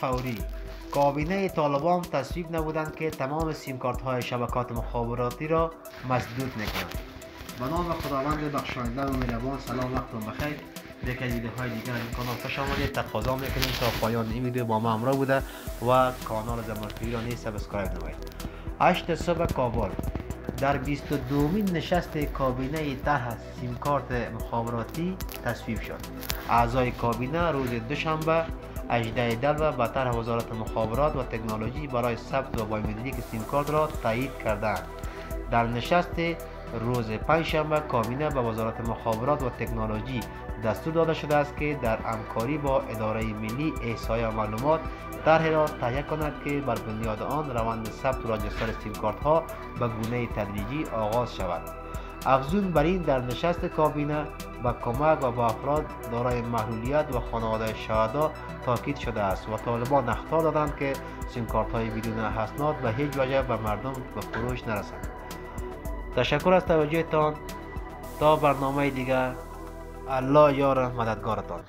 فوری کابینه طالبان تصویب نمودند که تمام سیم کارت های شبکات مخابراتی را مسدود نکنند. به نام خداوند بخشاینده و مهربان سلام وقتتون بخیر. یک های دیگر این کانال خوش آمدید. تقاضا می‌کنیم تا پایان این ویدیو با ما همراه بوده و کانال زمرتوی را نیز subscribe نمایید. 8 صبح کابل. در 22 نشست کابینه طرح سیم کارت مخابراتی تصویب شد. اعضای کابینه روز دوشنبه 18 دلو به طرح وزارت مخابرات و تکنولوژی برای ثبت و وایمیدگی سیم کارت را تایید کردند. در نشست روز پنجشنبه کابینه به وزارت مخابرات و تکنولوژی دستور داده شده است که در همکاری با اداره ملی احصای معلومات طرح را تهیه کند که بر بنیاد آن روند ثبت و راجستر سیم کارت ها به گونه تدریجی آغاز شود. افزون بر این در نشست کابینه به کمک و به افراد دارای محلولیت و خانواده شهدا تاکید شده است و طالبان اخطار دادند که سیم کارت های بدون اسناد به هیچ وجه به مردم به فروش نرسند. تشکر از توجهتان. تا برنامه دیگر الله یار مددگارتان